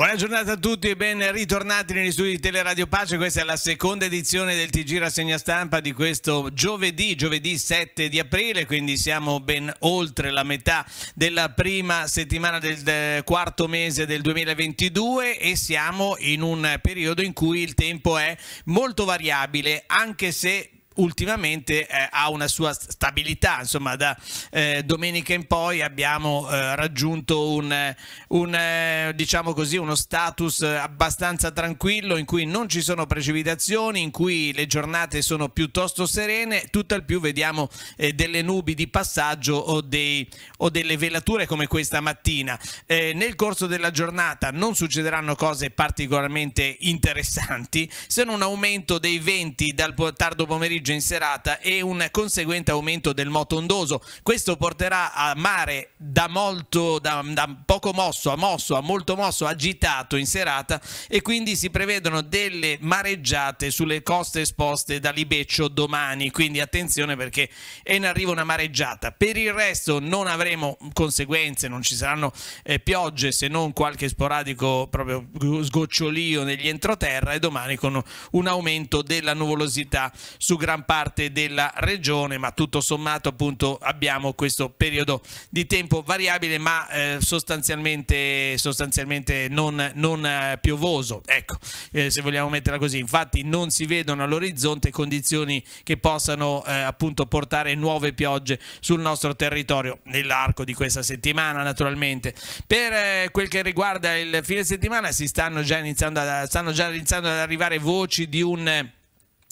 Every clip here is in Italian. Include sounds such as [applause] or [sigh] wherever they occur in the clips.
Buona giornata a tutti e ben ritornati negli studi di Teleradio Pace. Questa è la seconda edizione del TG Rassegna Stampa di questo giovedì, giovedì 7 di aprile, quindi siamo ben oltre la metà della prima settimana del quarto mese del 2022 e siamo in un periodo in cui il tempo è molto variabile, anche se ultimamente eh, ha una sua stabilità, insomma da eh, domenica in poi abbiamo eh, raggiunto un, un eh, diciamo così, uno status abbastanza tranquillo in cui non ci sono precipitazioni, in cui le giornate sono piuttosto serene, tutt'al più vediamo eh, delle nubi di passaggio o, dei, o, delle velature come questa mattina. Nel corso della giornata non succederanno cose particolarmente interessanti, se non un aumento dei venti dal tardo pomeriggio pomeriggio in serata e un conseguente aumento del moto ondoso. Questo porterà a mare da, molto, da, da poco mosso a mosso a molto mosso agitato in serata e quindi si prevedono delle mareggiate sulle coste esposte da Libeccio domani, quindi attenzione perché è in arrivo una mareggiata. Per il resto non avremo conseguenze, non ci saranno eh, piogge se non qualche sporadico proprio sgocciolio negli entroterra e domani con un aumento della nuvolosità su gran gran parte della regione, ma tutto sommato appunto abbiamo questo periodo di tempo variabile ma eh, sostanzialmente, sostanzialmente, non, non eh, piovoso, ecco, eh, se vogliamo metterla così. Infatti non si vedono all'orizzonte condizioni che possano eh, appunto portare nuove piogge sul nostro territorio nell'arco di questa settimana naturalmente. Per eh, quel che riguarda il fine settimana si stanno già iniziando, a, stanno già iniziando ad arrivare voci di un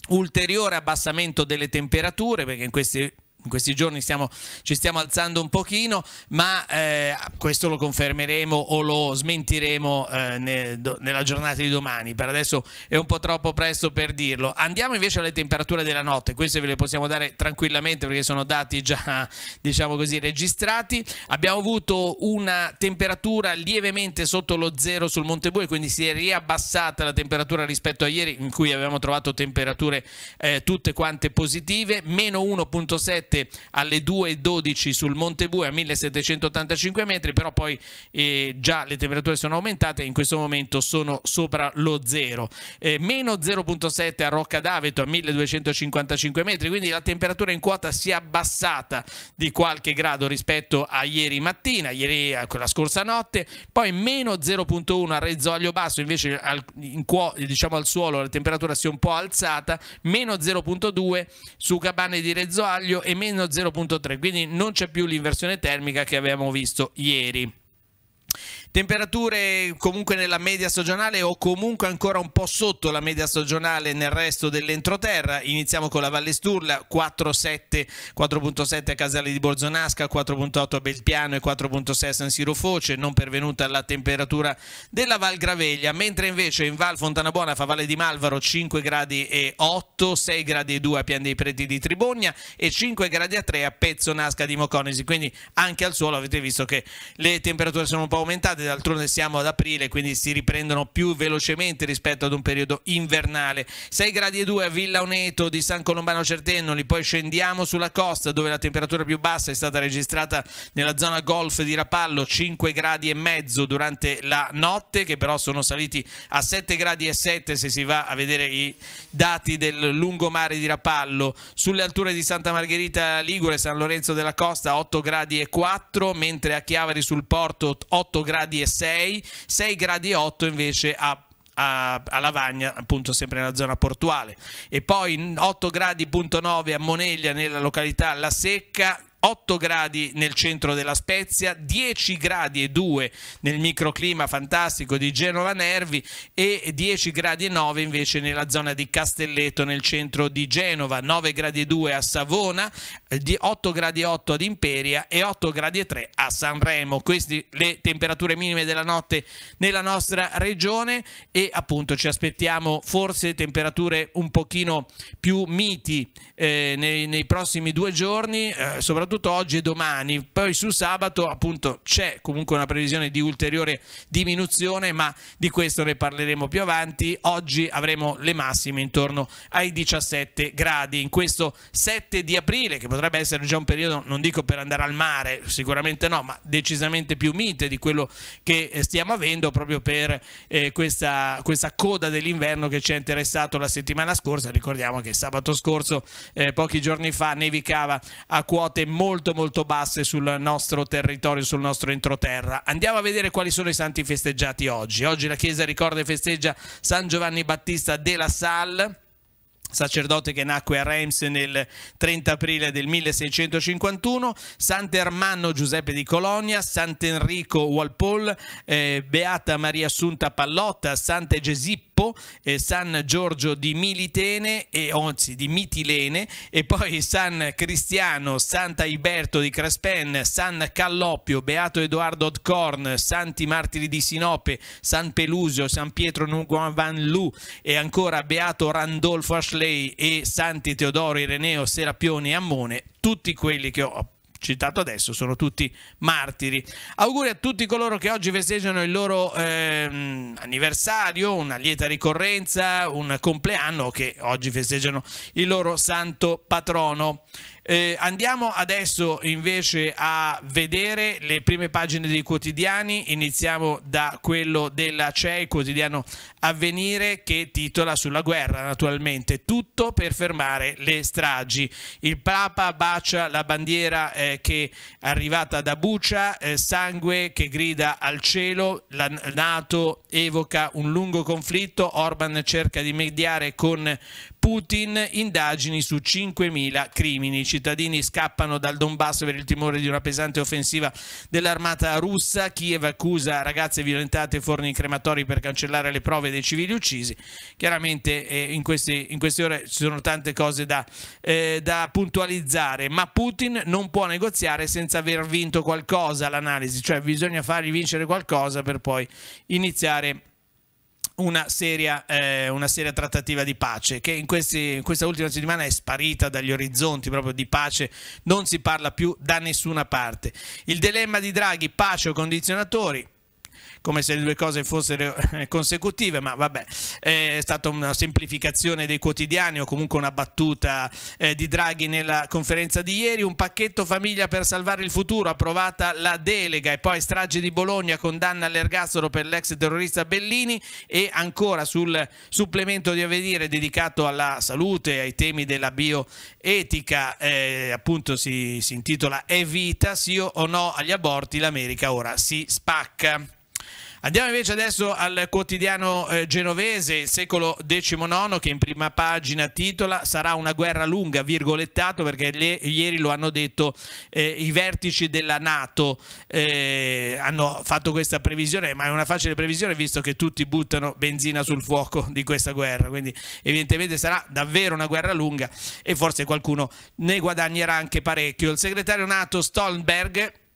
ulteriore abbassamento delle temperature perché in questi in questi giorni stiamo, ci stiamo alzando un pochino, ma eh, questo lo confermeremo o lo smentiremo eh, ne, do, nella giornata di domani. Per adesso è un po' troppo presto per dirlo. Andiamo invece alle temperature della notte, queste ve le possiamo dare tranquillamente perché sono dati già diciamo così registrati. Abbiamo avuto una temperatura lievemente sotto lo zero sul Monte Bue, quindi si è riabbassata la temperatura rispetto a ieri in cui avevamo trovato temperature eh, tutte quante positive, meno 1.7 7 alle 2.12 sul Monte Bue a 1785 metri, però poi eh, già le temperature sono aumentate e in questo momento sono sopra lo zero. Eh, meno 0.7 a Rocca d'Aveto a 1255 metri, quindi la temperatura in quota si è abbassata di qualche grado rispetto a ieri mattina, ieri a quella scorsa notte, poi meno 0.1 a Rezzoglio Basso, invece al, in, diciamo al suolo la temperatura si è un po' alzata, meno 0.2 su Cabane di Rezzoglio e meno 0.3, quindi non c'è più l'inversione termica che avevamo visto ieri. Temperature comunque nella media stagionale o comunque ancora un po' sotto la media stagionale nel resto dell'entroterra. Iniziamo con la Valle Sturla, 4.7 a Casale di Borzonasca, 4.8 a Belpiano e 4.6 a San Siro Foce, non pervenuta la temperatura della Val Graveglia, mentre invece in Val Fontana Buona, Favale di Malvaro 5 gradi e 8, 6 gradi e 2 a Pian dei Preti di Tribogna e 5 gradi a 3 a Pezzo Nasca di Moconesi, quindi anche al suolo avete visto che le temperature sono un po' aumentate estate, d'altronde siamo ad aprile, quindi si riprendono più velocemente rispetto ad un periodo invernale. 6 gradi e 2 a Villa Oneto di San Colombano Certennoli, poi scendiamo sulla costa dove la temperatura più bassa è stata registrata nella zona golf di Rapallo, 5 gradi e mezzo durante la notte, che però sono saliti a 7 gradi e 7 se si va a vedere i dati del lungomare di Rapallo. Sulle alture di Santa Margherita Ligure, San Lorenzo della Costa 8 gradi e 4, mentre a Chiavari sul porto 8 gradi gradi e 6, 6 gradi e 8 invece a a, a, Lavagna, appunto sempre nella zona portuale. E poi 8 gradi.9 a Moneglia nella località La Secca, 8 gradi nel centro della Spezia, 10 gradi e 2 nel microclima fantastico di Genova Nervi e 10 gradi e 9 invece nella zona di Castelletto nel centro di Genova, 9 gradi e 2 a Savona, 8 gradi e 8 ad Imperia e 8 gradi e 3 a Sanremo. Queste le temperature minime della notte nella nostra regione e appunto ci aspettiamo forse temperature un pochino più miti eh, nei, nei, prossimi due giorni, eh, soprattutto soprattutto oggi e domani. Poi su sabato appunto c'è comunque una previsione di ulteriore diminuzione, ma di questo ne parleremo più avanti. Oggi avremo le massime intorno ai 17 gradi in questo 7 di aprile, che potrebbe essere già un periodo, non dico per andare al mare, sicuramente no, ma decisamente più mite di quello che eh, stiamo avendo proprio per eh, questa, questa, coda dell'inverno che ci ha interessato la settimana scorsa. Ricordiamo che sabato scorso, eh, pochi giorni fa, nevicava a quote molto molto basse sul nostro territorio, sul nostro entroterra. Andiamo a vedere quali sono i santi festeggiati oggi. Oggi la Chiesa ricorda e festeggia San Giovanni Battista della Salle sacerdote che nacque a Reims nel 30 aprile del 1651, Sant'Ermanno Giuseppe di Colonia, Sant'Enrico Walpole, eh, Beata Maria Assunta Pallotta, Sant'Egesippo, eh, San Giorgio di Militene, e, anzi di Mitilene, e poi San Cristiano, Sant'Aiberto di Craspen, San Calloppio, Beato Edoardo Odcorn, Santi Martiri di Sinope, San Pelusio, San Pietro Van Lu e ancora Beato Randolfo Ashley e Santi Teodoro, Ireneo, Serapione e Ammone, tutti quelli che ho citato adesso sono tutti martiri. Auguri a tutti coloro che oggi festeggiano il loro ehm, anniversario, una lieta ricorrenza, un compleanno che oggi festeggiano il loro santo patrono. Eh, andiamo adesso invece a vedere le prime pagine dei quotidiani, iniziamo da quello della CEI, quotidiano Avvenire, che titola sulla guerra naturalmente, tutto per fermare le stragi. Il Papa bacia la bandiera eh, che è arrivata da Bucia, eh, sangue che grida al cielo, la Nato evoca un lungo conflitto, Orban cerca di mediare con Putin, indagini su 5.000 crimini. I cittadini scappano dal Donbass per il timore di una pesante offensiva dell'armata russa. Kiev accusa ragazze violentate e forni crematori per cancellare le prove dei civili uccisi. Chiaramente eh, in, questi, in, queste ore ci sono tante cose da, eh, da puntualizzare, ma Putin non può negoziare senza aver vinto qualcosa l'analisi, cioè bisogna fargli vincere qualcosa per poi iniziare una seria, eh, una seria, trattativa di pace che in, questi, in, questa ultima settimana è sparita dagli orizzonti proprio di pace, non si parla più da nessuna parte. Il dilemma di Draghi, pace o condizionatori, come se le due cose fossero eh, consecutive, ma vabbè, è stata una semplificazione dei quotidiani o comunque una battuta eh, di Draghi nella conferenza di ieri, un pacchetto famiglia per salvare il futuro, approvata la delega. E poi strage di Bologna, condanna all'ergastolo per l'ex terrorista Bellini. E ancora sul supplemento di avvenire dedicato alla salute e ai temi della bioetica, eh, appunto si, si intitola È vita, sì o no agli aborti, l'America ora si spacca. Andiamo invece adesso al quotidiano eh, genovese, il secolo XIX, che in prima pagina titola Sarà una guerra lunga, virgolettato, perché le, ieri lo hanno detto eh, i vertici della Nato, eh, hanno fatto questa previsione, ma è una facile previsione visto che tutti buttano benzina sul fuoco di questa guerra, quindi evidentemente sarà davvero una guerra lunga e forse qualcuno ne guadagnerà anche parecchio. Il segretario Nato Stoltenberg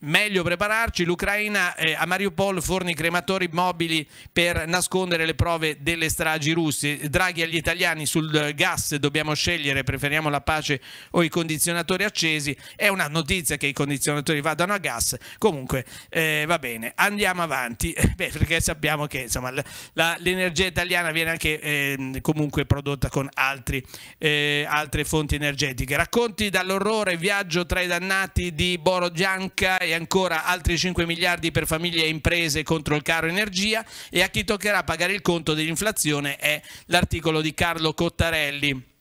meglio prepararci. L'Ucraina eh, a Mariupol forni crematori mobili per nascondere le prove delle stragi russe. Draghi agli italiani sul gas dobbiamo scegliere, preferiamo la pace o i condizionatori accesi. È una notizia che i condizionatori vadano a gas. Comunque eh, va bene, andiamo avanti. [laughs] Beh, perché sappiamo che l'energia italiana viene anche eh, comunque prodotta con altri, eh, altre fonti energetiche. Racconti dall'orrore, viaggio tra i dannati di Borodjanka e ancora altri 5 miliardi per famiglie e imprese contro il caro energia. E a chi toccherà pagare il conto dell'inflazione è l'articolo di Carlo Cottarelli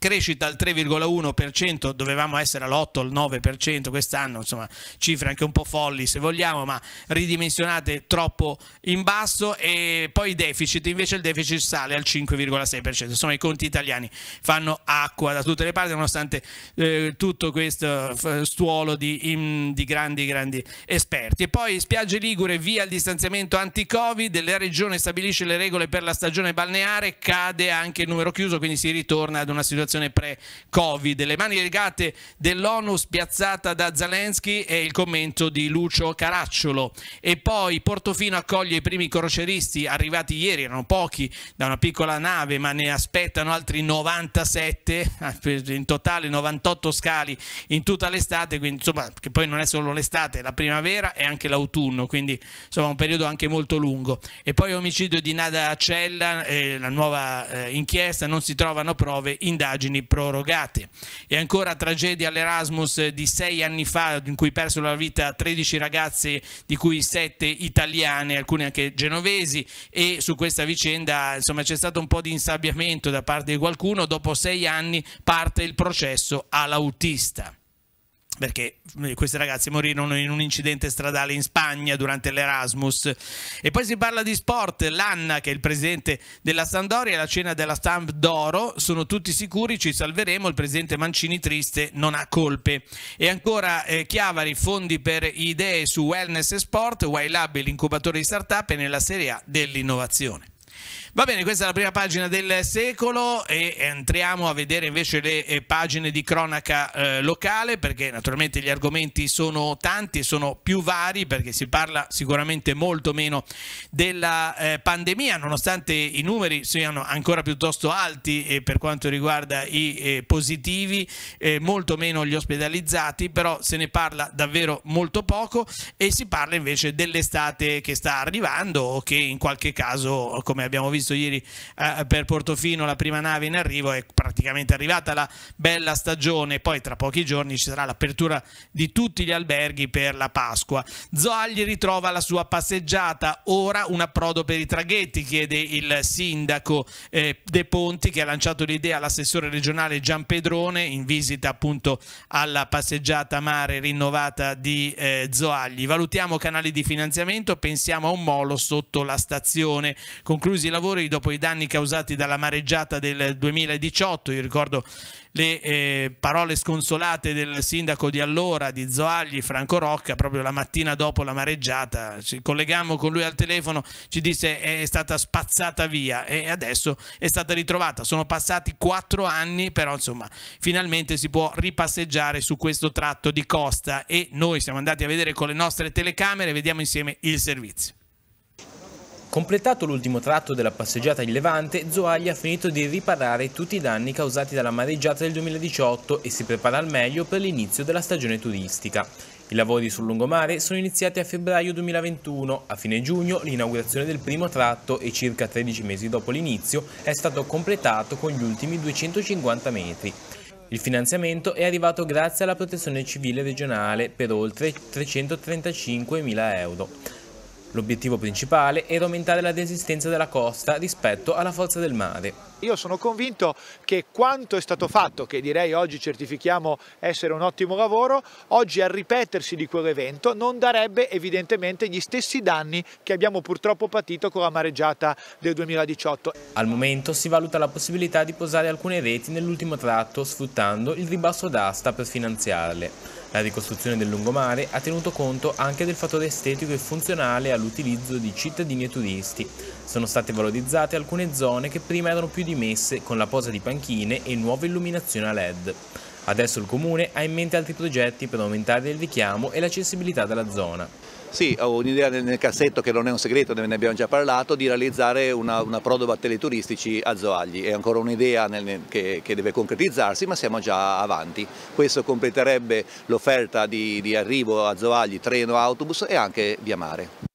crescita al 3,1%, dovevamo essere all'8, al 9% quest'anno, insomma cifre anche un po' folli se vogliamo, ma ridimensionate troppo in basso e poi deficit, invece il deficit sale al 5,6%, insomma i conti italiani fanno acqua da tutte le parti nonostante eh, tutto questo stuolo di, in, di, grandi grandi esperti. E poi spiagge Ligure via il distanziamento anti-Covid, la regione stabilisce le regole per la stagione balneare, cade anche il numero chiuso, quindi si ritorna ad una situazione situazione pre-Covid. Le mani legate dell'ONU spiazzata da Zelensky e il commento di Lucio Caracciolo. E poi Portofino accoglie i primi croceristi arrivati ieri, erano pochi da una piccola nave, ma ne aspettano altri 97, [laughs] in totale 98 scali in tutta l'estate, quindi insomma che poi non è solo l'estate, la primavera e anche l'autunno, quindi insomma un periodo anche molto lungo. E poi omicidio di Nada Cella, eh, la nuova eh, inchiesta, non si trovano prove, indagini stupidaggini prorogate. E ancora tragedia all'Erasmus di sei anni fa in cui persero la vita 13 ragazze di cui 7 italiane, alcune anche genovesi. E su questa vicenda insomma c'è stato un po' di insabbiamento da parte di qualcuno, dopo sei anni parte il processo all'autista perché eh, questi ragazzi morirono in un incidente stradale in Spagna durante l'Erasmus. E poi si parla di sport, l'Anna che è il presidente della Sandoria e la cena della Stamp d'Oro, sono tutti sicuri, ci salveremo, il presidente Mancini triste non ha colpe. E ancora eh, Chiavari, fondi per idee su wellness e sport, YLab l'incubatore di startup e nella Serie A dell'innovazione. Va bene, questa è la prima pagina del secolo e entriamo a vedere invece le eh, pagine di cronaca eh, locale perché naturalmente gli argomenti sono tanti e sono più vari perché si parla sicuramente molto meno della eh, pandemia nonostante i numeri siano ancora piuttosto alti eh, per quanto riguarda i eh, positivi, eh, molto meno gli ospedalizzati, però se ne parla davvero molto poco e si parla invece dell'estate che sta arrivando o che in qualche caso come abbiamo visto visto ieri eh, per Portofino la prima nave in arrivo, è praticamente arrivata la bella stagione, poi tra pochi giorni ci sarà l'apertura di tutti gli alberghi per la Pasqua. Zoagli ritrova la sua passeggiata, ora un approdo per i traghetti, chiede il sindaco eh, De Ponti che ha lanciato l'idea all'assessore regionale Gian Pedrone in visita appunto alla passeggiata mare rinnovata di eh, Zoagli. Valutiamo canali di finanziamento, pensiamo a un molo sotto la stazione. Conclusi i lavori lavori dopo i danni causati dalla mareggiata del 2018. Io ricordo le eh, parole sconsolate del sindaco di allora, di Zoagli, Franco Rocca, proprio la mattina dopo la mareggiata. Ci collegammo con lui al telefono, ci disse è stata spazzata via e adesso è stata ritrovata. Sono passati quattro anni, però insomma finalmente si può ripasseggiare su questo tratto di costa e noi siamo andati a vedere con le nostre telecamere, vediamo insieme il servizio. Completato l'ultimo tratto della passeggiata in Levante, Zoagli ha finito di riparare tutti i danni causati dalla mareggiata del 2018 e si prepara al meglio per l'inizio della stagione turistica. I lavori sul lungomare sono iniziati a febbraio 2021. A fine giugno l'inaugurazione del primo tratto e circa 13 mesi dopo l'inizio è stato completato con gli ultimi 250 metri. Il finanziamento è arrivato grazie alla protezione civile regionale per oltre 335 mila euro. L'obiettivo principale era aumentare la resistenza della costa rispetto alla forza del mare. Io sono convinto che quanto è stato fatto, che direi oggi certifichiamo essere un ottimo lavoro, oggi al ripetersi di quell'evento non darebbe evidentemente gli stessi danni che abbiamo purtroppo patito con la mareggiata del 2018. Al momento si valuta la possibilità di posare alcune reti nell'ultimo tratto sfruttando il ribasso d'asta per finanziarle. La ricostruzione del lungomare ha tenuto conto anche del fattore estetico e funzionale all'utilizzo di cittadini e turisti. Sono state valorizzate alcune zone che prima erano più dimesse con la posa di panchine e nuova illuminazione a LED. Adesso il Comune ha in mente altri progetti per aumentare il richiamo e l'accessibilità della zona. Sì, ho un'idea nel cassetto che non è un segreto, ne abbiamo già parlato, di realizzare una, una prodo battelli turistici a Zoagli. È ancora un'idea che, che, deve concretizzarsi, ma siamo già avanti. Questo completerebbe l'offerta di, di arrivo a Zoagli, treno, autobus e anche via mare.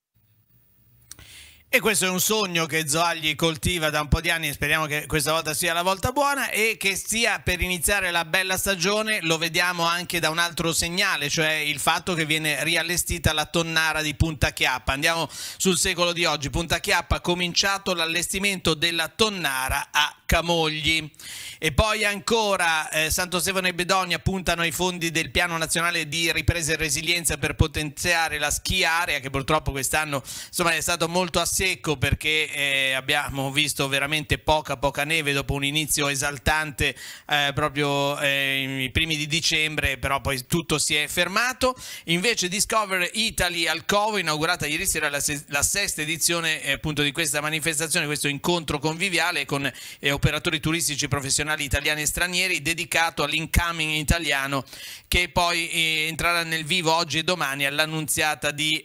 E questo è un sogno che Zoagli coltiva da un po' di anni, speriamo che questa volta sia la volta buona e che stia per iniziare la bella stagione, lo vediamo anche da un altro segnale, cioè il fatto che viene riallestita la tonnara di Punta Chiappa. Andiamo sul secolo di oggi, Punta Chiappa ha cominciato l'allestimento della tonnara a Camogli. E poi ancora eh, Santo Stefano e Bedonia puntano ai fondi del Piano Nazionale di Ripresa e Resilienza per potenziare la ski area che purtroppo quest'anno è stato molto a secco perché eh, abbiamo visto veramente poca poca neve dopo un inizio esaltante eh, proprio eh, i primi di dicembre, però poi tutto si è fermato. Invece Discover Italy al Covo inaugurata ieri sera la, la sesta edizione eh, appunto di questa manifestazione, questo incontro conviviale con eh, operatori turistici professionali italiani e stranieri dedicato all'incoming italiano che poi eh, entrerà nel vivo oggi e domani all'annunziata di,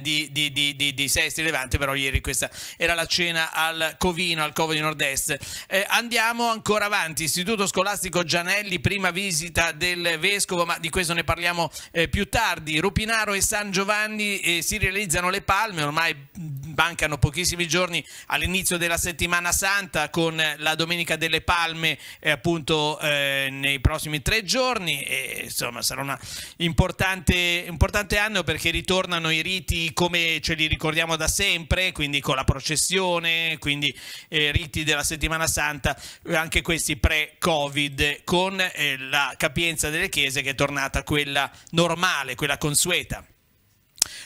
di, di, di, di Sesti Levante, però ieri questa era la cena al Covino, al Covo di Nord-Est. Eh, andiamo ancora avanti, Istituto Scolastico Gianelli, prima visita del Vescovo, ma di questo ne parliamo eh, più tardi. Rupinaro e San Giovanni eh, si realizzano le palme, ormai mancano pochissimi giorni all'inizio della settimana santa con la Domenica delle Palme eh, appunto eh, nei prossimi tre giorni e insomma sarà un importante, importante anno perché ritornano i riti come ce li ricordiamo da sempre, quindi con la processione, quindi eh, riti della settimana santa, anche questi pre-Covid, con eh, la capienza delle chiese che è tornata quella normale, quella consueta.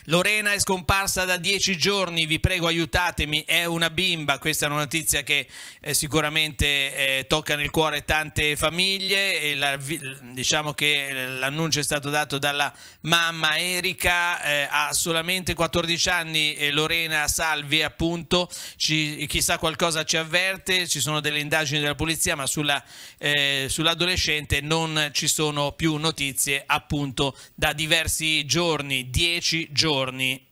Lorena è scomparsa da dieci giorni, vi prego aiutatemi, è una bimba, questa è una notizia che eh, sicuramente eh, tocca nel cuore tante famiglie, la, diciamo che l'annuncio è stato dato dalla mamma Erika, eh, ha solamente 14 anni Lorena Salvi appunto, ci, chissà qualcosa ci avverte, ci sono delle indagini della polizia ma eh, sull'adolescente non ci sono più notizie appunto da diversi giorni, 10 giorni giorni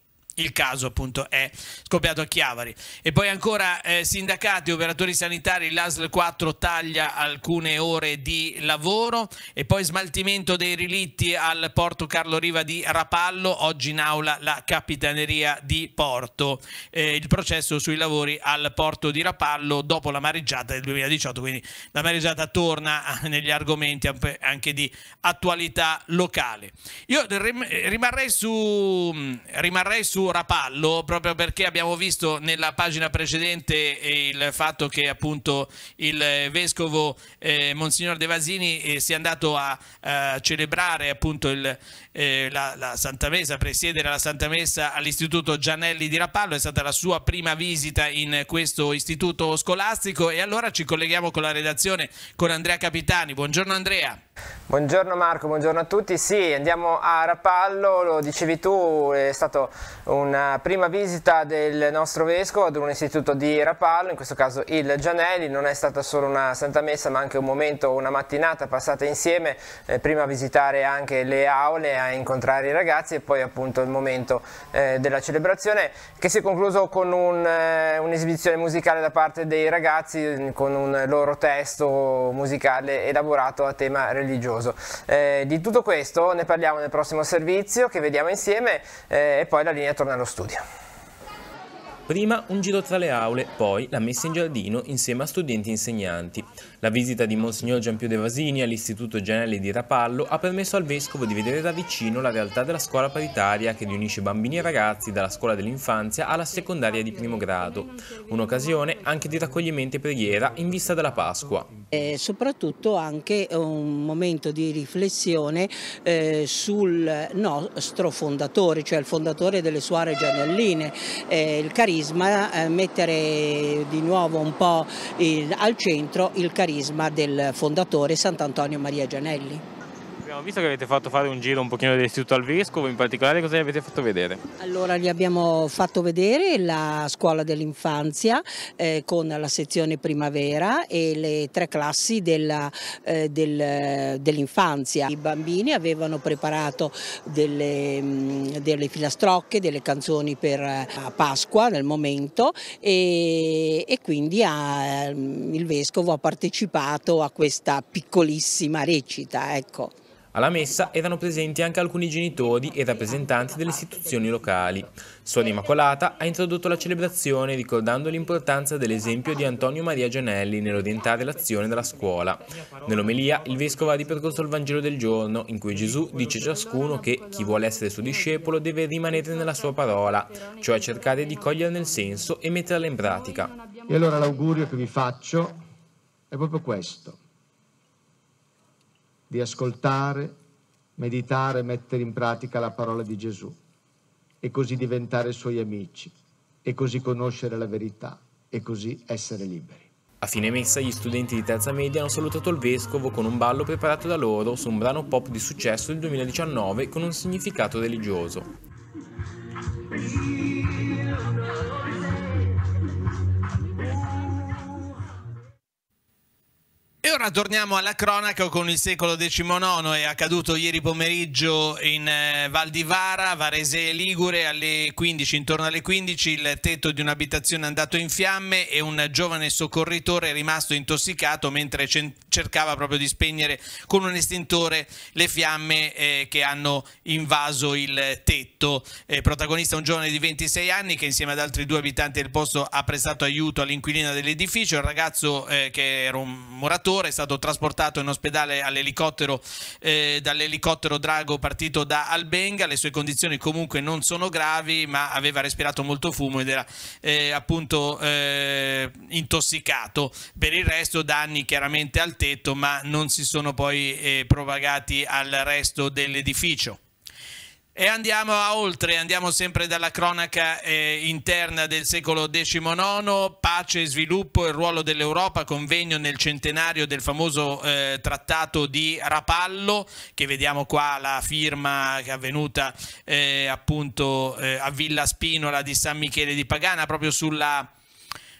il caso appunto è scoppiato a Chiavari. E poi ancora eh, sindacati, operatori sanitari, l'ASL 4 taglia alcune ore di lavoro e poi smaltimento dei relitti al porto Carlo Riva di Rapallo, oggi in aula la capitaneria di Porto. Eh, il processo sui lavori al porto di Rapallo dopo la mareggiata del 2018, quindi la mareggiata torna negli argomenti anche di attualità locale. Io rimarrei su, rimarrei su Rapallo proprio perché abbiamo visto nella pagina precedente il fatto che appunto il vescovo eh, Monsignor De Vasini eh, sia andato a, a celebrare appunto il, eh, la, la, Santa Messa, presiedere la Santa Messa all'Istituto Gianelli di Rapallo, è stata la sua prima visita in questo istituto scolastico e allora ci colleghiamo con la redazione con Andrea Capitani. Buongiorno Andrea. Buongiorno Marco, buongiorno a tutti. Sì, andiamo a Rapallo, lo dicevi tu, è stata una prima visita del nostro vescovo ad un istituto di Rapallo, in questo caso il Gianelli, non è stata solo una Santa Messa ma anche un momento, una mattinata passata insieme, eh, prima a visitare anche le aule, a incontrare i ragazzi e poi appunto il momento eh, della celebrazione che si è concluso con eh, un'esibizione un musicale da parte dei ragazzi con un loro testo musicale elaborato a tema religioso religioso. Eh, di tutto questo ne parliamo nel prossimo servizio che vediamo insieme eh, e poi la linea torna allo studio. Prima un giro tra le aule, poi la messa in giardino insieme a studenti e insegnanti. La visita di Monsignor Giampio De Vasini all'Istituto Gianelli di Rapallo ha permesso al Vescovo di vedere da vicino la realtà della scuola paritaria che riunisce bambini e ragazzi dalla scuola dell'infanzia alla secondaria di primo grado. Un'occasione anche di raccoglimento e preghiera in vista della Pasqua. E soprattutto anche un momento di riflessione eh, sul nostro fondatore, cioè il fondatore delle suore gianelline, eh, il carisma, eh, mettere di nuovo un po' il, al centro il carisma carisma del fondatore Sant'Antonio Maria Gianelli. Visto che avete fatto fare un giro un pochino dell'istituto al vescovo, in particolare cosa gli avete fatto vedere? Allora gli abbiamo fatto vedere la scuola dell'infanzia eh, con la sezione primavera e le tre classi eh, del, dell'infanzia. I bambini avevano preparato delle, mm, delle, filastrocche, delle canzoni per eh, Pasqua nel momento e, e quindi ha, il vescovo ha partecipato a questa piccolissima recita. Ecco. Alla messa erano presenti anche alcuni genitori e rappresentanti delle istituzioni locali. Suor Immacolata ha introdotto la celebrazione ricordando l'importanza dell'esempio di Antonio Maria Gianelli nell'orientare l'azione della scuola. Nell'omelia il vescovo ha ripercorso il Vangelo del giorno in cui Gesù dice a ciascuno che chi vuole essere suo discepolo deve rimanere nella sua parola, cioè cercare di coglierne il senso e metterla in pratica. E allora l'augurio che vi faccio è proprio questo di ascoltare, meditare e mettere in pratica la parola di Gesù e così diventare suoi amici e così conoscere la verità e così essere liberi. A fine messa gli studenti di terza media hanno salutato il vescovo con un ballo preparato da loro su un brano pop di successo del 2019 con un significato religioso. Ora torniamo alla cronaca con il secolo XIX, è accaduto ieri pomeriggio in eh, Val di Vara, Varese Ligure, alle 15, intorno alle 15 il tetto di un'abitazione è andato in fiamme e un giovane soccorritore è rimasto intossicato mentre cercava proprio di spegnere con un estintore le fiamme eh, che hanno invaso il tetto. Eh, protagonista un giovane di 26 anni che insieme ad altri due abitanti del posto ha prestato aiuto all'inquilina dell'edificio. Il ragazzo eh, che era un muratore è stato trasportato in ospedale all'elicottero eh, dall'elicottero Drago partito da Albenga. Le sue condizioni comunque non sono gravi ma aveva respirato molto fumo ed era eh, appunto eh, intossicato. Per il resto danni chiaramente al tetto ma non si sono poi eh, propagati al resto dell'edificio. E andiamo a oltre, andiamo sempre dalla cronaca eh, interna del secolo XIX, pace e sviluppo, il ruolo dell'Europa, convegno nel centenario del famoso eh, trattato di Rapallo, che vediamo qua la firma che è avvenuta eh, appunto eh, a Villa Spinola di San Michele di Pagana, proprio sulla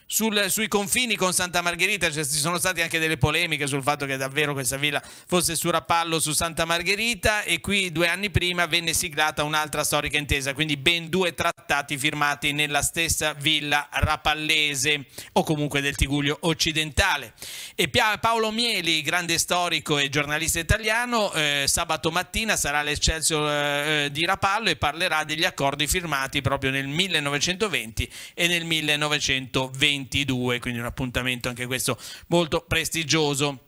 sul, sui confini con Santa Margherita ci sono state anche delle polemiche sul fatto che davvero questa villa fosse su Rappallo su Santa Margherita e qui due anni prima venne siglata un'altra storica intesa, quindi ben due trattati firmati nella stessa villa rapallese o comunque del Tiguglio occidentale. E Paolo Mieli, grande storico e giornalista italiano, eh, sabato mattina sarà all'Eccelsior eh, di Rapallo e parlerà degli accordi firmati proprio nel 1920 e nel 1920. 22, quindi un appuntamento anche questo molto prestigioso.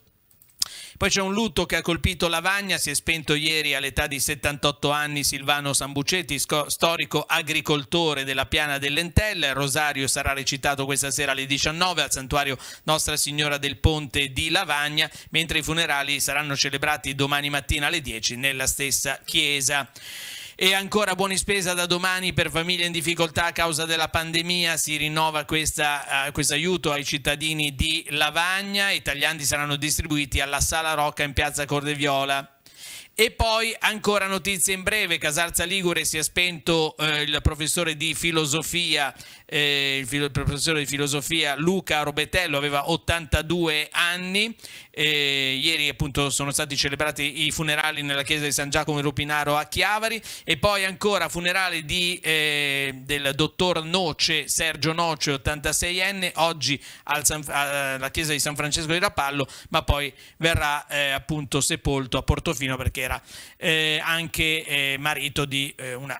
Poi c'è un lutto che ha colpito Lavagna, si è spento ieri all'età di 78 anni Silvano Sambucetti, storico agricoltore della Piana dell'Entella. Il rosario sarà recitato questa sera alle 19 al santuario Nostra Signora del Ponte di Lavagna, mentre i funerali saranno celebrati domani mattina alle 10 nella stessa chiesa. E ancora buoni spesa da domani per famiglie in difficoltà a causa della pandemia, si rinnova questo uh, aiuto ai cittadini di Lavagna, i tagliandi saranno distribuiti alla Sala Rocca in piazza Cordeviola. E poi ancora notizie in breve, Casarza Ligure si è spento eh, il professore di filosofia, eh, il, il, professore di filosofia Luca Robetello, aveva 82 anni, eh, ieri appunto sono stati celebrati i funerali nella chiesa di San Giacomo Rupinaro a Chiavari. E poi ancora funerali di, eh, del dottor Noce, Sergio Noce, 86enne, oggi San, alla chiesa di San Francesco di Rapallo, ma poi verrà eh, appunto sepolto a Portofino perché era eh, anche eh, marito di eh, una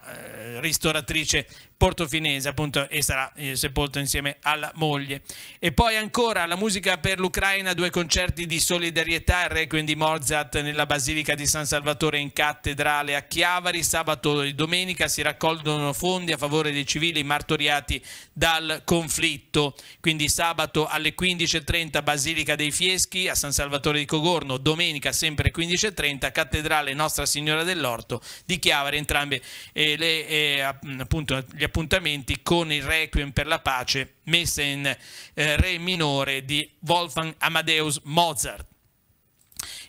ristoratrice portofinese appunto e sarà eh, sepolto insieme alla moglie. E poi ancora la musica per l'Ucraina due concerti di solidarietà il requiem di Mozart nella Basilica di San Salvatore in cattedrale a Chiavari. Sabato e domenica si raccolgono fondi a favore dei civili martoriati dal conflitto. Quindi sabato alle 15.30 Basilica dei Fieschi a San Salvatore di Cogorno domenica sempre 15.30 cattedrale Nostra Signora dell'Orto di Chiavari entrambe eh, le, eh, appunto gli appuntamenti con il Requiem per la pace messa in eh, Re minore di Wolfgang Amadeus Mozart.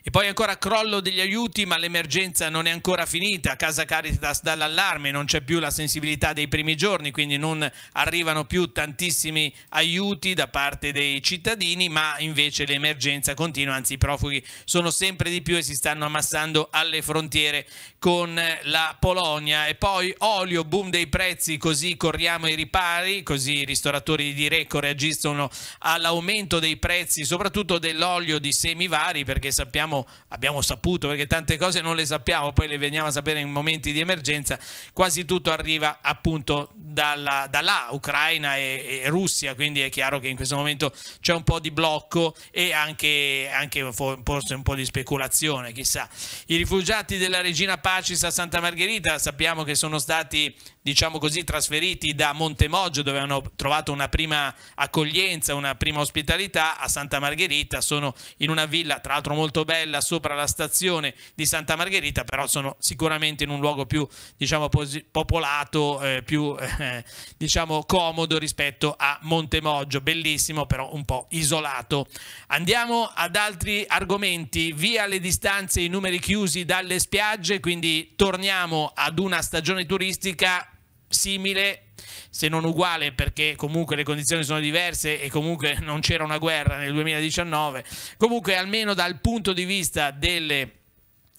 E poi ancora crollo degli aiuti, ma l'emergenza non è ancora finita. Casa Caritas dall'allarme, non c'è più la sensibilità dei primi giorni, quindi non arrivano più tantissimi aiuti da parte dei cittadini, ma invece l'emergenza continua, anzi i profughi sono sempre di più e si stanno ammassando alle frontiere con la Polonia. E poi olio, boom dei prezzi, così corriamo ai ripari, così i ristoratori di Recco reagiscono all'aumento dei prezzi, soprattutto dell'olio di semi vari, perché sappiamo abbiamo, abbiamo, saputo, perché tante cose non le sappiamo, poi le veniamo a sapere in momenti di emergenza, quasi tutto arriva appunto dalla, da là, Ucraina e, e, Russia, quindi è chiaro che in questo momento c'è un po' di blocco e anche, anche forse un po' di speculazione, chissà. I rifugiati della regina Pacis a Santa Margherita sappiamo che sono stati diciamo così, trasferiti da Montemoggio dove hanno trovato una prima accoglienza, una prima ospitalità a Santa Margherita, sono in una villa tra l'altro molto bella sopra la stazione di Santa Margherita, però sono sicuramente in un luogo più diciamo, popolato, eh, più [laughs] eh, diciamo, comodo rispetto a Montemoggio, bellissimo però un po' isolato. Andiamo ad altri argomenti, via le distanze, i numeri chiusi dalle spiagge, quindi torniamo ad una stagione turistica simile se non uguale perché comunque le condizioni sono diverse e comunque non c'era una guerra nel 2019 comunque almeno dal punto di vista delle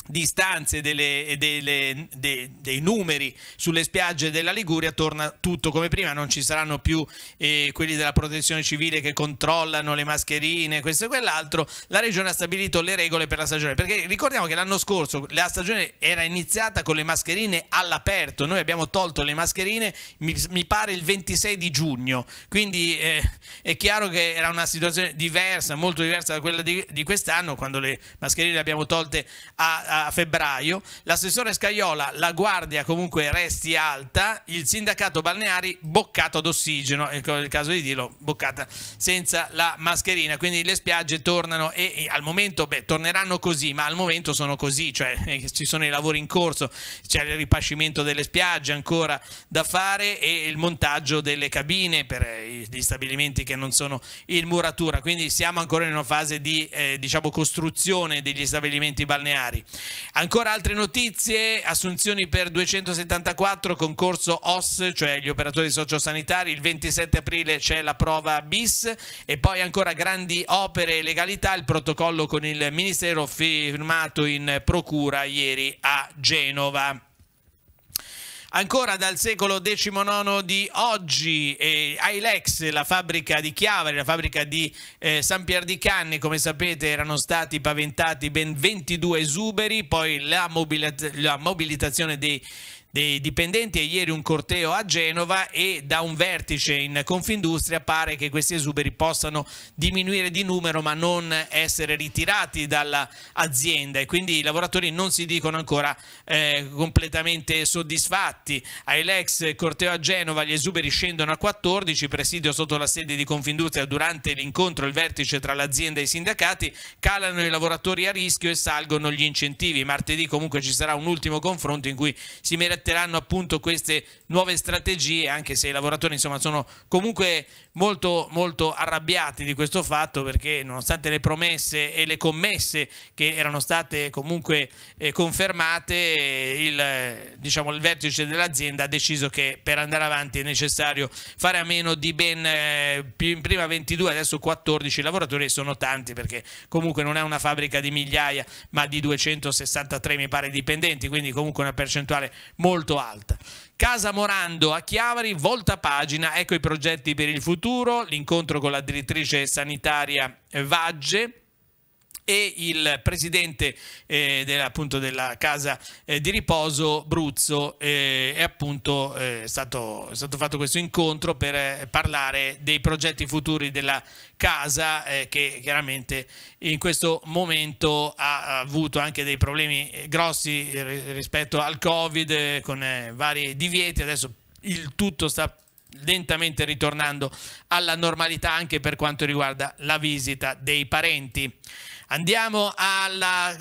distanze delle, delle, de, dei numeri sulle spiagge della Liguria torna tutto come prima, non ci saranno più eh, quelli della protezione civile che controllano le mascherine, questo e quell'altro, la regione ha stabilito le regole per la stagione, perché ricordiamo che l'anno scorso la stagione era iniziata con le mascherine all'aperto, noi abbiamo tolto le mascherine mi, mi pare il 26 di giugno, quindi eh, è chiaro che era una situazione diversa, molto diversa da quella di, di quest'anno, quando le mascherine le abbiamo tolte a, a febbraio. L'assessore Scaiola, la guardia comunque resti alta, il sindacato balneari boccato d'ossigeno, è il caso di dirlo, boccata senza la mascherina, quindi le spiagge tornano e, e al momento, beh, torneranno così, ma al momento sono così, cioè eh, ci sono i lavori in corso, c'è il ripascimento delle spiagge ancora da fare e il montaggio delle cabine per eh, gli stabilimenti che non sono in muratura, quindi siamo ancora in una fase di eh, diciamo, costruzione degli stabilimenti balneari. Ancora altre notizie, assunzioni per 274, concorso OS, cioè gli operatori sociosanitari, il 27 aprile c'è la prova bis e poi ancora grandi opere e legalità, il protocollo con il Ministero firmato in procura ieri a Genova. Ancora dal secolo XIX di oggi, eh, Ailex, la fabbrica di Chiavari, la fabbrica di eh, San Pier di Canne, come sapete erano stati paventati ben 22 esuberi, poi la, mobilita la mobilitazione dei dei dipendenti e ieri un corteo a Genova e da un vertice in Confindustria pare che questi esuberi possano diminuire di numero ma non essere ritirati dall'azienda e quindi i lavoratori non si dicono ancora eh, completamente soddisfatti. Ailex corteo a Genova gli esuberi scendono a 14, presidio sotto la sede di Confindustria durante l'incontro il vertice tra l'azienda e i sindacati, calano i lavoratori a rischio e salgono gli incentivi. Martedì comunque ci sarà un ultimo confronto in cui si merita accetteranno appunto queste nuove strategie, anche se i lavoratori insomma sono comunque molto, molto arrabbiati di questo fatto perché nonostante le promesse e le commesse che erano state comunque eh, confermate, il, diciamo, il vertice dell'azienda ha deciso che per andare avanti è necessario fare a meno di ben eh, prima 22, adesso 14 lavoratori e sono tanti perché comunque non è una fabbrica di migliaia ma di 263 mi pare dipendenti, quindi comunque una percentuale molto alta. Casa Morando a Chiavari, volta pagina, ecco i progetti per il futuro, l'incontro con la direttrice sanitaria Vagge e il presidente eh, della, appunto, della casa eh, di riposo Bruzzo eh, è appunto eh, stato, è stato fatto questo incontro per eh, parlare dei progetti futuri della casa eh, che chiaramente in questo momento ha avuto anche dei problemi grossi rispetto al covid con vari divieti adesso il tutto sta lentamente ritornando alla normalità anche per quanto riguarda la visita dei parenti. Andiamo alla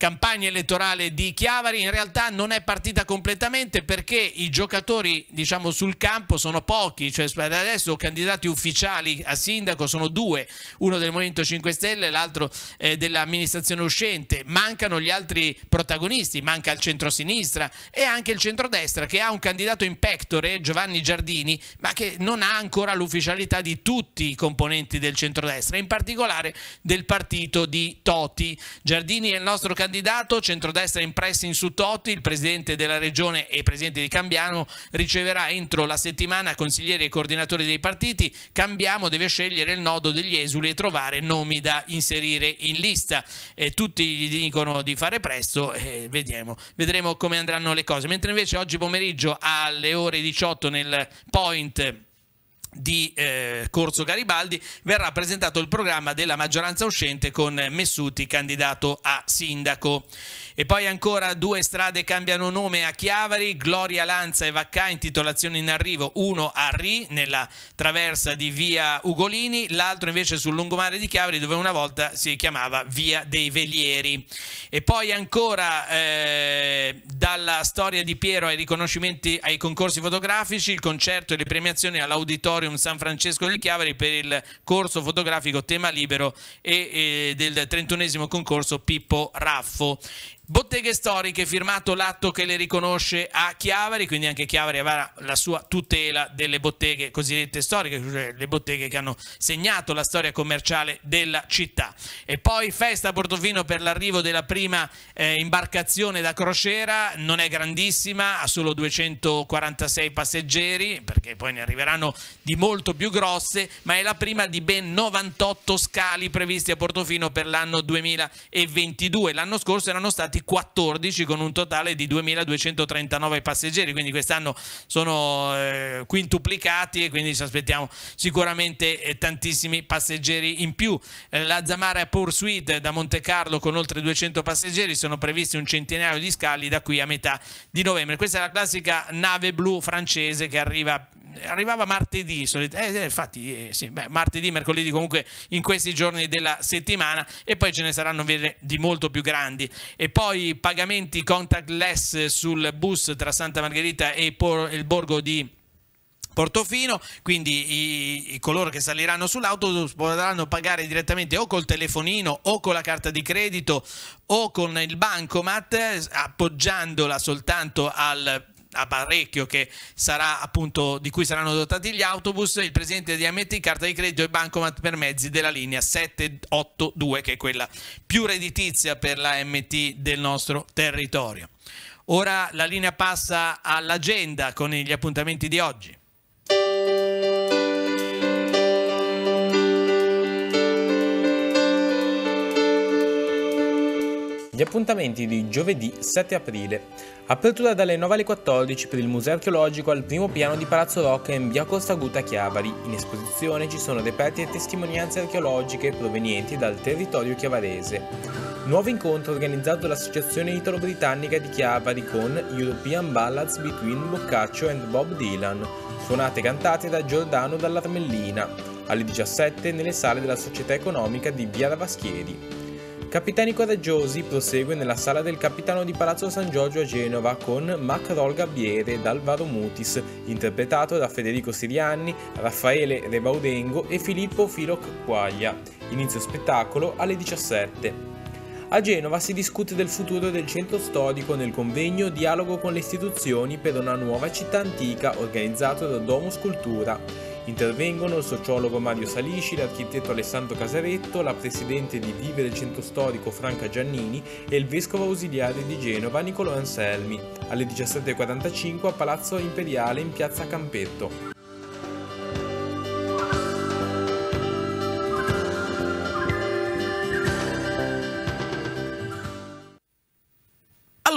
campagna elettorale di Chiavari in realtà non è partita completamente perché i giocatori diciamo sul campo sono pochi, cioè adesso candidati ufficiali a sindaco sono due, uno del Movimento 5 Stelle e l'altro eh, dell'amministrazione uscente, mancano gli altri protagonisti, manca il centro-sinistra e anche il centrodestra che ha un candidato in pectore, Giovanni Giardini, ma che non ha ancora l'ufficialità di tutti i componenti del centrodestra, in particolare del partito di Toti. Giardini è il nostro candidato candidato, centrodestra in pressing su Totti, il presidente della regione e presidente di Cambiano riceverà entro la settimana consiglieri e coordinatori dei partiti. Cambiamo deve scegliere il nodo degli esuli e trovare nomi da inserire in lista. Eh, tutti gli dicono di fare presto e vediamo, vedremo come andranno le cose. Mentre invece oggi pomeriggio alle ore 18 nel point di eh, Corso Garibaldi verrà presentato il programma della maggioranza uscente con Messuti candidato a sindaco. E poi ancora due strade cambiano nome a Chiavari, Gloria Lanza e Vaccà, intitolazione in arrivo, uno a Ri nella traversa di via Ugolini, l'altro invece sul lungomare di Chiavari dove una volta si chiamava via dei Velieri. E poi ancora eh, dalla storia di Piero ai riconoscimenti ai concorsi fotografici, il concerto e le premiazioni all'Auditorium San Francesco del Chiavari per il corso fotografico Tema Libero e, e del 31 concorso Pippo Raffo. Botteghe storiche, firmato l'atto che le riconosce a Chiavari, quindi anche Chiavari avrà la sua tutela delle botteghe cosiddette storiche, cioè le botteghe che hanno segnato la storia commerciale della città. E poi festa a Portofino per l'arrivo della prima eh, imbarcazione da crociera, non è grandissima, ha solo 246 passeggeri, perché poi ne arriveranno di molto più grosse, ma è la prima di ben 98 scali previsti a Portofino per l'anno 2022. L'anno scorso erano stati 14 con un totale di 2.239 passeggeri, quindi quest'anno sono eh, quintuplicati e quindi ci aspettiamo sicuramente eh, tantissimi passeggeri in più. Eh, la Zamara Pursuit da Monte Carlo con oltre 200 passeggeri sono previsti un centinaio di scali da qui a metà di novembre. Questa è la classica nave blu francese che arriva arrivava martedì, eh, infatti eh, sì, beh, martedì, mercoledì comunque in questi giorni della settimana e poi ce ne saranno di molto più grandi e poi pagamenti contactless sul bus tra Santa Margherita e il borgo di Portofino, quindi i, i, coloro che saliranno sull'autobus potranno pagare direttamente o col telefonino o con la carta di credito o con il bancomat appoggiandola soltanto al apparecchio che sarà appunto di cui saranno dotati gli autobus, il presidente di AMT, carta di credito e bancomat per mezzi della linea 782 che è quella più redditizia per la MT del nostro territorio. Ora la linea passa all'agenda con gli appuntamenti di oggi. Gli appuntamenti di giovedì 7 aprile. Apertura dalle 9 alle 14 per il Museo Archeologico al primo piano di Palazzo Rocca in via Costa Guta Chiavari. In esposizione ci sono reperti e testimonianze archeologiche provenienti dal territorio chiavarese. Nuovo incontro organizzato dall'Associazione Italo-Britannica di Chiavari con European Ballads Between Boccaccio and Bob Dylan, suonate e cantate da Giordano dall'Armellina, alle 17 nelle sale della Società Economica di Via Ravaschieri. Capitani Coraggiosi prosegue nella sala del capitano di Palazzo San Giorgio a Genova con Macrol Gabbiere d'Alvaro Mutis, interpretato da Federico Sirianni, Raffaele Rebaudengo e Filippo Filoc Quaglia. Inizio spettacolo alle 17. A Genova si discute del futuro del centro storico nel convegno Dialogo con le istituzioni per una nuova città antica organizzato da Domus Cultura. Intervengono il sociologo Mario Salisci, l'architetto Alessandro Casaretto, la presidente di Vive del Centro Storico Franca Giannini e il vescovo ausiliare di Genova Nicolò Anselmi, alle 17.45 a Palazzo Imperiale in piazza Campetto.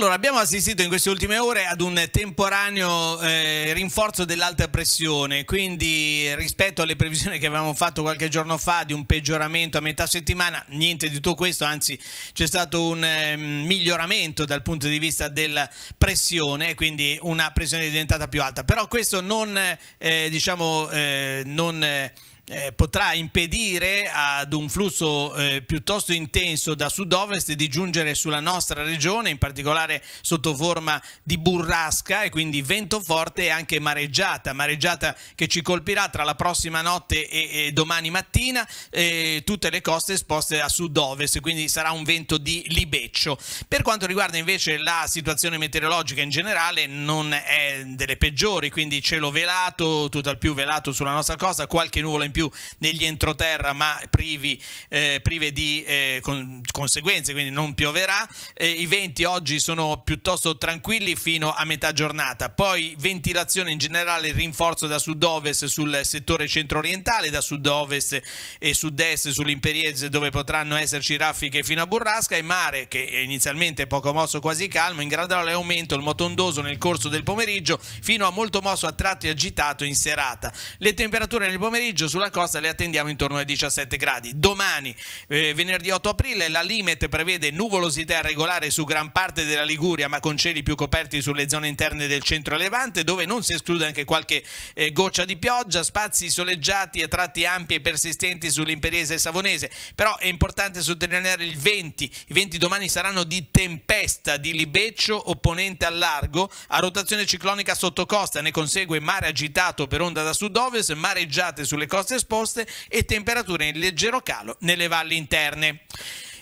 Allora, abbiamo assistito in queste ultime ore ad un temporaneo eh, rinforzo dell'alta pressione, quindi rispetto alle previsioni che avevamo fatto qualche giorno fa di un peggioramento a metà settimana, niente di tutto questo, anzi c'è stato un eh, miglioramento dal punto di vista della pressione, quindi una pressione diventata più alta, però questo non, eh, diciamo, eh, non eh, potrà impedire ad un flusso eh, piuttosto intenso da sud-ovest di giungere sulla nostra regione, in particolare sotto forma di burrasca e quindi vento forte e anche mareggiata, mareggiata che ci colpirà tra la prossima notte e, e domani mattina, eh, tutte le coste esposte a sud-ovest, quindi sarà un vento di libeccio. Per quanto riguarda invece la situazione meteorologica in generale non è delle peggiori, quindi cielo velato, tutto al più velato sulla nostra costa, qualche nuvola in più negli entroterra ma privi, eh, prive di eh, con, conseguenze, quindi non pioverà. Eh, I venti oggi sono piuttosto tranquilli fino a metà giornata, poi ventilazione in generale, rinforzo da sud-ovest sul settore centro-orientale, da sud-ovest e sud-est sull'Imperiese dove potranno esserci raffiche fino a Burrasca e mare che inizialmente poco mosso quasi calmo, in graduale aumento il motondoso nel corso del pomeriggio fino a molto mosso a tratti agitato in serata. Le temperature nel pomeriggio sulla costa le attendiamo intorno ai 17 gradi. Domani, eh, venerdì 8 aprile, la Limet prevede nuvolosità regolare su gran parte della Liguria, ma con cieli più coperti sulle zone interne del centro levante, dove non si esclude anche qualche eh, goccia di pioggia, spazi soleggiati e tratti ampi e persistenti sull'imperiese savonese. Però è importante sottolineare il 20. I venti domani saranno di tempesta, di libeccio opponente al largo, a rotazione ciclonica sotto costa, ne consegue mare agitato per onda da sud-ovest, mareggiate sulle coste esposte e temperature in leggero calo nelle valli interne.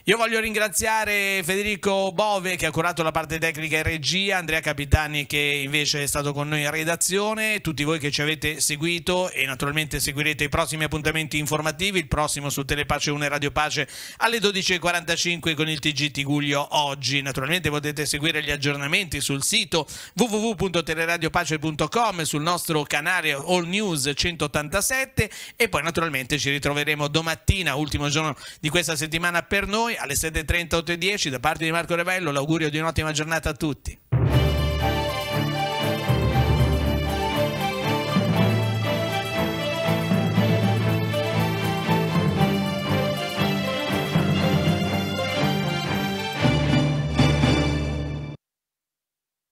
Io voglio ringraziare Federico Bove che ha curato la parte tecnica e regia, Andrea Capitani che invece è stato con noi a redazione, tutti voi che ci avete seguito e naturalmente seguirete i prossimi appuntamenti informativi, il prossimo su Telepace 1 e Radio Pace alle 12.45 con il TG Tiguglio oggi. Naturalmente potete seguire gli aggiornamenti sul sito www.teleradiopace.com, sul nostro canale All News 187 e poi naturalmente ci ritroveremo domattina, ultimo giorno di questa settimana per noi alle 7.30, 8.10 da parte di Marco Revello. L'augurio di un'ottima giornata a tutti.